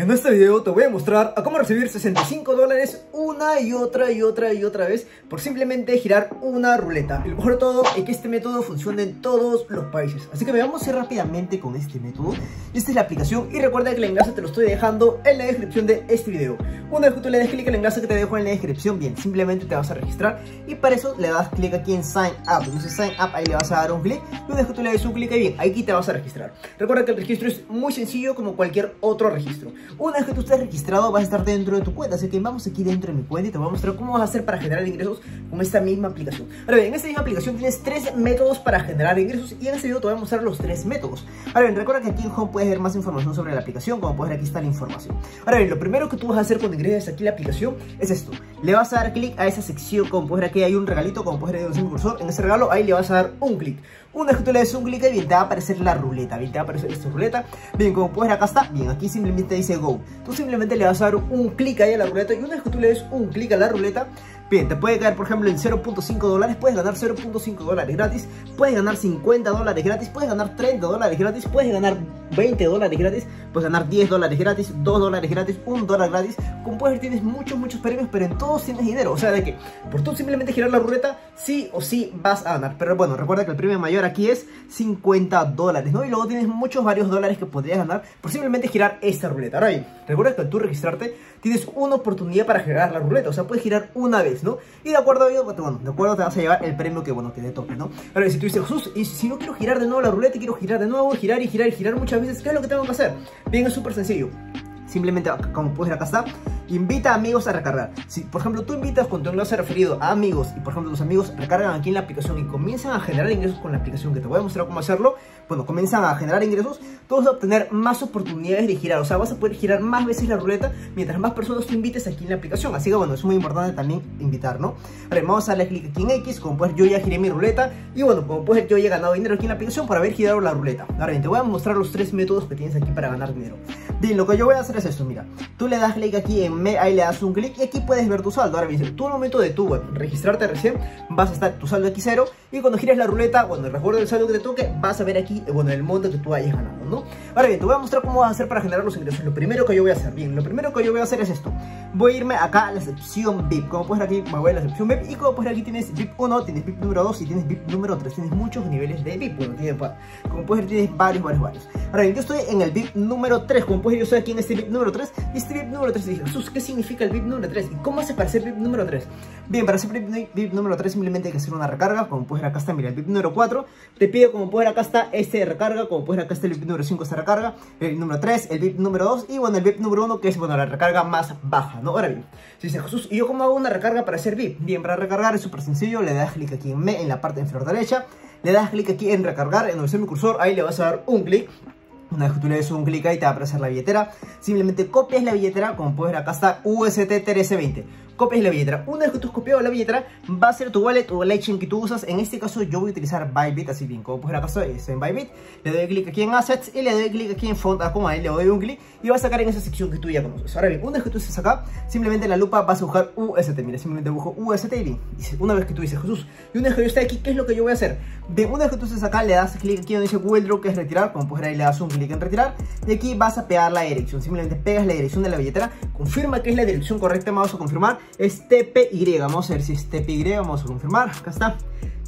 En este video te voy a mostrar a cómo recibir 65 dólares una y otra y otra y otra vez por simplemente girar una ruleta. Lo mejor de todo es que este método funciona en todos los países. Así que veamos rápidamente con este método. Esta es la aplicación y recuerda que el enlace te lo estoy dejando en la descripción de este video. Una vez que tú le des clic al enlace que te dejo en la descripción, bien, simplemente te vas a registrar y para eso le das clic aquí en Sign Up. Entonces Sign Up, ahí le vas a dar un clic una vez que tú le des un clic ahí, bien, aquí te vas a registrar. Recuerda que el registro es muy sencillo como cualquier otro registro. Una vez que tú estés registrado vas a estar dentro de tu cuenta, así que vamos aquí dentro de mi cuenta y te voy a mostrar cómo vas a hacer para generar ingresos con esta misma aplicación. Ahora bien, en esta misma aplicación tienes tres métodos para generar ingresos y en este video te voy a mostrar los tres métodos. Ahora bien, recuerda que aquí en Home puedes ver más información sobre la aplicación, como puedes ver aquí está la información. Ahora bien, lo primero que tú vas a hacer cuando ingreses aquí la aplicación es esto. Le vas a dar clic a esa sección, como puedes ver aquí hay un regalito, como puedes ver en el cursor, en ese regalo ahí le vas a dar un clic. Una vez que tú le des un clic, bien, te va a aparecer la ruleta, te va a aparecer esta ruleta. Bien, como puedes ver acá está, bien, aquí simplemente dice Go. Tú simplemente le vas a dar un clic ahí a la ruleta y una vez que tú le des un clic a la ruleta, Bien, te puede caer por ejemplo en 0.5 dólares, puedes ganar 0.5 dólares gratis, puedes ganar 50 dólares gratis, puedes ganar 30 dólares gratis, puedes ganar 20 dólares gratis, puedes ganar 10 dólares gratis, 2 dólares gratis, 1 dólar gratis. Como puedes ver tienes muchos, muchos premios, pero en todos tienes dinero. O sea, de que por tú simplemente girar la ruleta, sí o sí vas a ganar. Pero bueno, recuerda que el premio mayor aquí es 50 dólares, ¿no? Y luego tienes muchos, varios dólares que podrías ganar por simplemente girar esta ruleta. Ahora bien, recuerda que al tú registrarte, tienes una oportunidad para girar la ruleta. O sea, puedes girar una vez, ¿no? Y de acuerdo a ello, bueno, de acuerdo te vas a llevar el premio que, bueno, que te toque, ¿no? Ahora, si tú dices, Jesús, y si no quiero girar de nuevo la ruleta, quiero girar de nuevo, girar y girar y girar muchas veces, ¿qué es lo que tengo que hacer? Bien, es súper sencillo. Simplemente, como puedes ver acá está, invita a amigos a recargar. Si, por ejemplo, tú invitas con tu enlace referido a amigos y, por ejemplo, tus amigos recargan aquí en la aplicación y comienzan a generar ingresos con la aplicación, que te voy a mostrar cómo hacerlo, bueno, comienzan a generar ingresos, tú vas a obtener más oportunidades de girar. O sea, vas a poder girar más veces la ruleta mientras más personas tú invites aquí en la aplicación. Así que, bueno, es muy importante también invitar, ¿no? Ahora, vamos a darle clic aquí en X, como puedes yo ya giré mi ruleta y, bueno, como puedes yo ya he ganado dinero aquí en la aplicación por haber girado la ruleta. Ahora bien, te voy a mostrar los tres métodos que tienes aquí para ganar dinero. Bien, lo que yo voy a hacer es esto, mira. Tú le das clic aquí en me, ahí le das un clic y aquí puedes ver tu saldo. Ahora bien, tú al momento de tu registrarte recién, vas a estar tu saldo aquí cero y cuando gires la ruleta, bueno, recuerdo el saldo que te toque, vas a ver aquí, bueno, el monto que tú hayas ganado, ¿no? Ahora bien, te voy a mostrar cómo vas a hacer para generar los ingresos. Lo primero que yo voy a hacer, bien, lo primero que yo voy a hacer es esto. Voy a irme acá a la sección VIP. Como puedes ver aquí, me voy a la sección VIP y como puedes ver aquí tienes VIP 1, tienes VIP número 2 y tienes VIP número 3. Tienes muchos niveles de VIP. Bueno, tienes, como puedes ver tienes varios, varios, varios. Ahora bien, yo estoy en el VIP número 3. Como puedes ver, yo estoy aquí en este VIP número 3 y este VIP número 3 dije, Jesús, ¿qué significa el VIP número 3? ¿Y cómo hace para ser VIP número 3? Bien, para ser VIP, VIP número 3 simplemente hay que hacer una recarga. Como puedes ver acá está, mira, el VIP número 4. Te pido, como puedes ver acá está este de recarga. Como puedes ver acá está el VIP número 5, esta recarga. El VIP número 3, el VIP número 2 y bueno, el VIP número 1 que es, bueno, la recarga más baja, ¿no? Ahora bien, si dice Jesús, ¿y yo cómo hago una recarga para ser VIP? Bien, para recargar es súper sencillo. Le das clic aquí en me, en la parte inferior derecha. Le das clic aquí en recargar, en donde mi cursor. Ahí le vas a dar un clic. Una vez que tú le des un clic ahí te va a aparecer la billetera. Simplemente copias la billetera, como puedes ver acá está UST 1320. Copias la billetera. Una vez que tú has copiado la billetera, va a ser tu wallet o la chain que tú usas. En este caso yo voy a utilizar Bybit, así bien. Como ver acá estoy en Bybit. Le doy clic aquí en Assets y le doy clic aquí en Font como ahí le doy un clic y va a sacar en esa sección que tú ya conoces. Ahora bien, una vez que tú estés acá, simplemente en la lupa vas a buscar UST. Mira, simplemente busco UST y. Una vez que tú dices Jesús, y una vez que yo esté aquí, ¿qué es lo que yo voy a hacer? De una vez que tú estés acá, le das clic aquí donde dice Google que es retirar. Como puedes ver ahí le das un clic en retirar. Y aquí vas a pegar la dirección. Simplemente pegas la dirección de la billetera. Confirma que es la dirección correcta. Vamos a confirmar. Es TPY. Vamos a ver si es TPY. Vamos a confirmar. Acá está.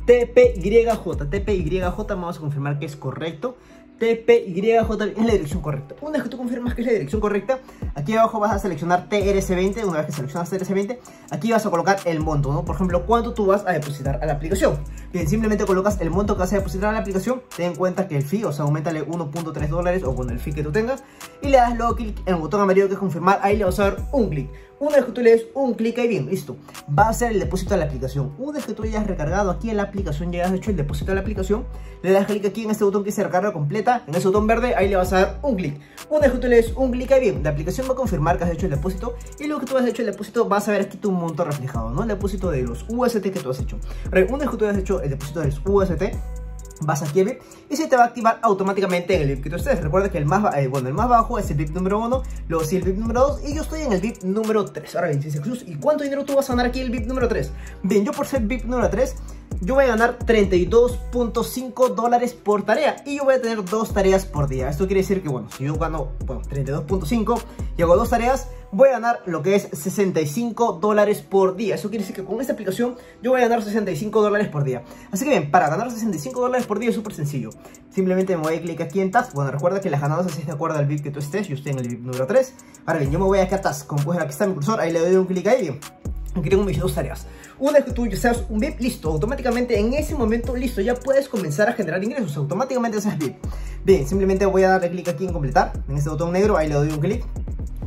TPYJ. TPYJ. Vamos a confirmar que es correcto. TPYJ es la dirección correcta. Una vez que tú confirmas que es la dirección correcta, aquí abajo vas a seleccionar TRC20. Una vez que seleccionas TRC20, aquí vas a colocar el monto, ¿no? Por ejemplo, cuánto tú vas a depositar a la aplicación. Bien, simplemente colocas el monto que vas a depositar a la aplicación. Ten en cuenta que el fee, o sea, aumentale 1.3 dólares o con el fee que tú tengas. Y le das luego clic en el botón amarillo que es confirmar. Ahí le vas a dar un clic. Una vez que tú le des un clic ahí, bien, listo. Va a ser el depósito de la aplicación. Una vez que tú hayas recargado aquí en la aplicación, ya has hecho el depósito de la aplicación, le das clic aquí en este botón que dice recarga completa, en ese botón verde, ahí le vas a dar un clic. Una vez que tú le des un clic ahí, bien, la aplicación va a confirmar que has hecho el depósito y luego que tú has hecho el depósito vas a ver aquí tu monto reflejado, ¿no? El depósito de los UST que tú has hecho. Una vez que tú hayas hecho el depósito de los UST, vas a VIP y se te va a activar automáticamente en el VIP que tú estés. Recuerda que el más, eh, bueno, el más bajo es el VIP número 1, luego sí el VIP número 2 y yo estoy en el VIP número 3. Ahora bien, dice Jesús, ¿y cuánto dinero tú vas a ganar aquí el VIP número 3? Bien, yo por ser VIP número 3 yo voy a ganar 32.5 dólares por tarea y yo voy a tener dos tareas por día. Esto quiere decir que, bueno, si yo gano bueno, 32.5 y hago dos tareas, voy a ganar lo que es 65 dólares por día. Eso quiere decir que con esta aplicación yo voy a ganar 65 dólares por día. Así que bien, para ganar 65 dólares por día es súper sencillo. Simplemente me voy a clicar aquí en Task. Bueno, recuerda que las ganadoras es de acuerdo al VIP que tú estés. Yo estoy en el VIP número 3. Ahora bien, yo me voy aquí a Task. Como puedes ver, aquí está mi cursor. Ahí le doy un clic ahí. Bien. Aquí tengo mis dos tareas. Una vez que tú seas un VIP, listo, automáticamente en ese momento, listo, ya puedes comenzar a generar ingresos, automáticamente seas VIP. Bien, simplemente voy a darle clic aquí en completar, en este botón negro, ahí le doy un clic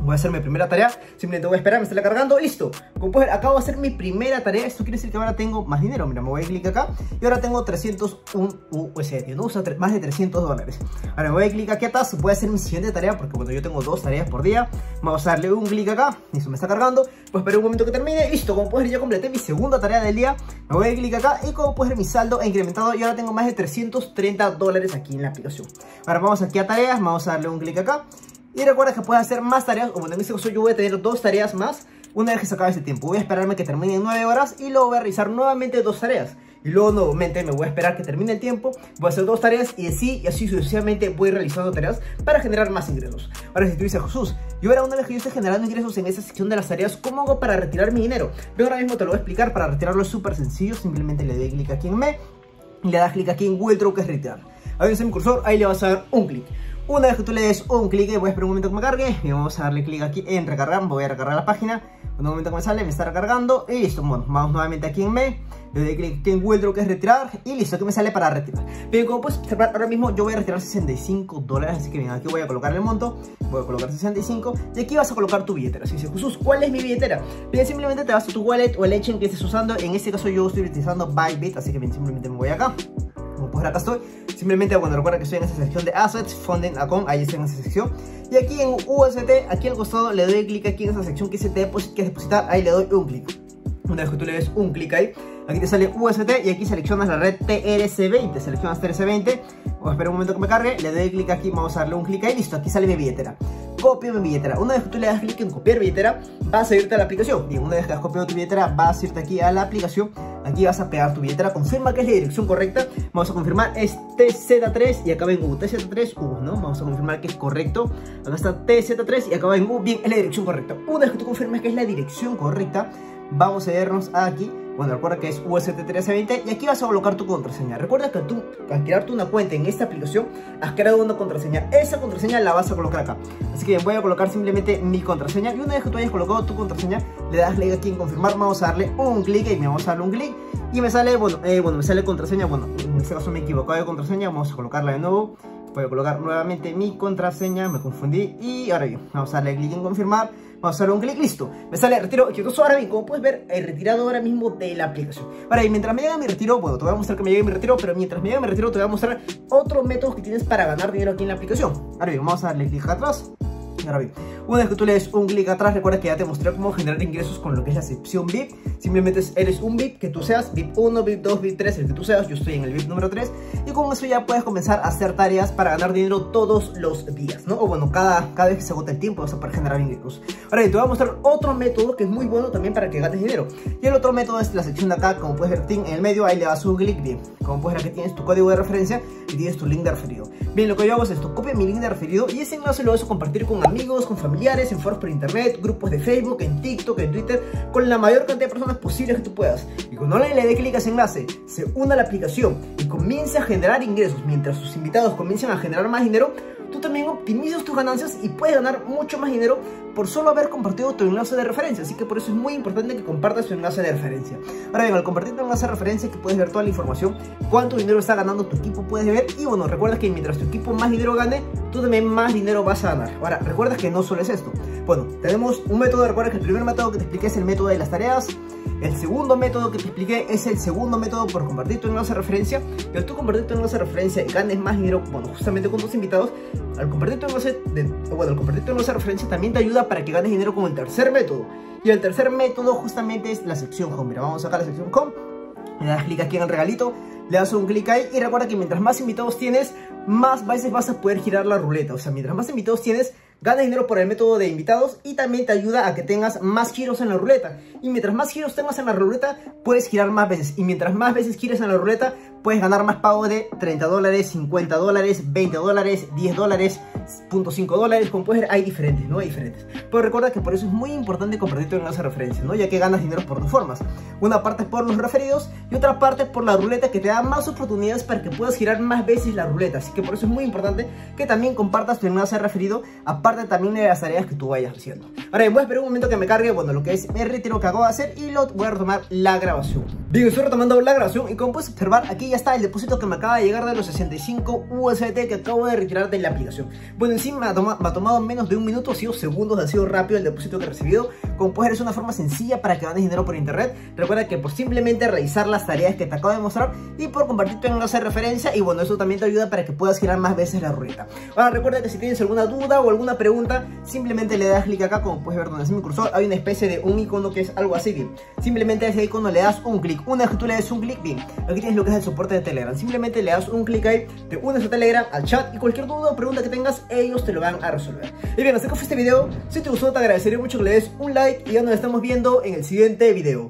voy a hacer mi primera tarea, simplemente voy a esperar, me está cargando, listo. Como puedes acabo de hacer mi primera tarea, esto quiere decir que ahora tengo más dinero, mira, me voy a clic acá y ahora tengo 301 USD, no uso más de 300 dólares. Ahora me voy a clic aquí atrás, voy a hacer mi siguiente tarea porque bueno, yo tengo dos tareas por día, vamos a darle un clic acá, listo, me está cargando, pues esperar un momento que termine, listo, como puedes ya completé mi segunda tarea del día, me voy a clic acá y como puedes ver mi saldo ha incrementado y ahora tengo más de 330 dólares aquí en la aplicación. Ahora vamos aquí a tareas, vamos a darle un clic acá y recuerda que puedes hacer más tareas, como en este caso yo voy a tener dos tareas más una vez que se acabe ese tiempo. Voy a esperarme que termine en 9 horas y luego voy a realizar nuevamente dos tareas. Y luego nuevamente me voy a esperar que termine el tiempo, voy a hacer dos tareas y así y así sucesivamente voy realizando tareas para generar más ingresos. Ahora si tú dices, Jesús, yo ahora una vez que yo esté generando ingresos en esa sección de las tareas, ¿cómo hago para retirar mi dinero? Yo ahora mismo te lo voy a explicar, para retirarlo es súper sencillo, simplemente le doy clic aquí en Me y le das clic aquí en Google que es retirar. Ahí en mi cursor, ahí le vas a dar un clic. Una vez que tú le des un clic, voy a esperar un momento que me cargue y vamos a darle clic aquí en recargar, voy a recargar la página. Un momento que me sale, me está recargando y listo. Bueno, vamos nuevamente aquí en Me, le doy clic aquí en Withdraw que es retirar y listo, que me sale para retirar. Bien, como puedes observar, ahora mismo yo voy a retirar 65 dólares, así que bien, aquí voy a colocar el monto, voy a colocar 65 y aquí vas a colocar tu billetera. Si dices, Jesús, ¿cuál es mi billetera? Bien, simplemente te vas a tu wallet o el exchange que estés usando. En este caso yo estoy utilizando Bybit, así que bien, simplemente me voy acá. Acá estoy Simplemente, bueno, recuerda que estoy en esa sección de Assets, Funding Account, ahí estoy en esa sección. Y aquí en UST, aquí al costado, le doy clic aquí en esa sección que dice depositar, ahí le doy un clic. Una vez que tú le des un clic ahí, aquí te sale UST y aquí seleccionas la red TRC20, seleccionas TRC20, voy a esperar un momento que me cargue, le doy clic aquí, vamos a darle un clic ahí, listo, aquí sale mi billetera copio mi billetera. Una vez que tú le das clic en copiar billetera, vas a irte a la aplicación. Y una vez que has copiado tu billetera, vas a irte aquí a la aplicación. Aquí vas a pegar tu billetera, confirma que es la dirección correcta. Vamos a confirmar es TZ3 y acaba en U. TZ3, U, ¿no? Vamos a confirmar que es correcto. Acá está TZ3 y acaba en U. Bien, es la dirección correcta. Una vez que tú confirmes que es la dirección correcta, vamos a irnos aquí bueno, recuerda que es UST1320 y aquí vas a colocar tu contraseña. Recuerda que tú, al crearte una cuenta en esta aplicación, has creado una contraseña. Esa contraseña la vas a colocar acá. Así que voy a colocar simplemente mi contraseña y una vez que tú hayas colocado tu contraseña, le das clic aquí en confirmar, vamos a darle un clic y me vamos a darle un clic y me sale, bueno, eh, bueno, me sale contraseña, bueno, en este caso me he equivocado de contraseña, vamos a colocarla de nuevo. Voy a colocar nuevamente mi contraseña, me confundí y ahora bien, vamos a darle clic en confirmar Vamos a darle un clic, listo. Me sale retiro exitoso. Ahora bien, como puedes ver, he retirado ahora mismo de la aplicación. Ahora bien, mientras me llega mi retiro, bueno, te voy a mostrar que me llegue mi retiro, pero mientras me llega mi retiro te voy a mostrar otros métodos que tienes para ganar dinero aquí en la aplicación. Ahora bien, vamos a darle clic atrás. Ahora bien, una vez que tú le des un clic atrás, recuerda que ya te mostré cómo generar ingresos con lo que es la sección VIP. Simplemente eres un VIP que tú seas, VIP 1, VIP 2, VIP 3, el que tú seas. Yo estoy en el VIP número 3. Y con eso ya puedes comenzar a hacer tareas para ganar dinero todos los días, ¿no? O bueno, cada, cada vez que se agota el tiempo vas a poder generar ingresos. Ahora bien, te voy a mostrar otro método que es muy bueno también para que ganes dinero. Y el otro método es la sección de acá, como puedes ver, en el medio, ahí le das un clic, bien. Como puedes ver, aquí tienes tu código de referencia y tienes tu link de referido. Bien, lo que yo hago es esto, copio mi link de referido y ese enlace lo vas a compartir con amigos, con familiares, en foros por internet, grupos de Facebook, en TikTok, en Twitter, con la mayor cantidad de personas posibles que tú puedas. Y cuando le dé clic a ese enlace, se una a la aplicación y comience a generar ingresos mientras sus invitados comiencen a generar más dinero, tú también optimizas tus ganancias y puedes ganar mucho más dinero por solo haber compartido tu enlace de referencia. Así que por eso es muy importante que compartas tu enlace de referencia. Ahora bien, al compartir tu enlace de referencia que puedes ver toda la información, cuánto dinero está ganando tu equipo puedes ver. Y bueno, recuerda que mientras tu equipo más dinero gane, tú también más dinero vas a ganar. Ahora, recuerda que no solo es esto. Bueno, tenemos un método, recuerda que el primer método que te expliqué es el método de las tareas. El segundo método que te expliqué es el segundo método por compartir tu enlace de referencia. Al tú compartir tu enlace de referencia y ganes más dinero, bueno, justamente con tus invitados, al compartir tu enlace de, bueno, al compartir tu enlace de referencia también te ayuda para que ganes dinero con el tercer método. Y el tercer método justamente es la sección home. Mira, vamos a sacar la sección home. Le das clic aquí en el regalito, le das un clic ahí y recuerda que mientras más invitados tienes, más veces vas a poder girar la ruleta. O sea, mientras más invitados tienes, ganas dinero por el método de invitados y también te ayuda a que tengas más giros en la ruleta. Y mientras más giros tengas en la ruleta, puedes girar más veces. Y mientras más veces gires en la ruleta, puedes ganar más pago de 30 dólares, 50 dólares, 20 dólares, 10 dólares, 0.5 dólares. Como puedes ver, hay diferentes, ¿no? Hay diferentes. Pero recuerda que por eso es muy importante compartir tu enlace de referencia, ¿no? Ya que ganas dinero por dos formas. Una parte por los referidos y otra parte por la ruleta que te da más oportunidades para que puedas girar más veces la ruleta. Así que por eso es muy importante que también compartas tu enlace referido, aparte también de las tareas que tú vayas haciendo. Ahora bien, voy a esperar un momento que me cargue, bueno, lo que es el retiro que acabo de hacer y lo voy a retomar la grabación. Bien, estoy retomando la grabación y como puedes observar, aquí ya está el depósito que me acaba de llegar de los 65 USDT que acabo de retirar de la aplicación. Bueno, encima me ha, me ha tomado menos de un minuto, ha sido segundos, ha sido rápido el depósito que he recibido. Como puedes ver, es una forma sencilla para que ganes dinero por internet. Recuerda que pues simplemente realizar las tareas que te acabo de mostrar y por compartir tu enlace de referencia y bueno, eso también te ayuda para que puedas girar más veces la ruleta. Ahora recuerda que si tienes alguna duda o alguna pregunta, simplemente le das clic acá, como puedes ver donde es mi cursor, hay una especie de un icono que es algo así, bien. Simplemente a ese icono le das un clic. Una vez que tú le des un clic, bien, aquí tienes lo que es el soporte de Telegram. Simplemente le das un clic ahí, te unes a Telegram, al chat y cualquier duda o pregunta que tengas, ellos te lo van a resolver. Y bien, así que fue este video. Si te gustó, te agradecería mucho que le des un like y ya nos estamos viendo en el siguiente video.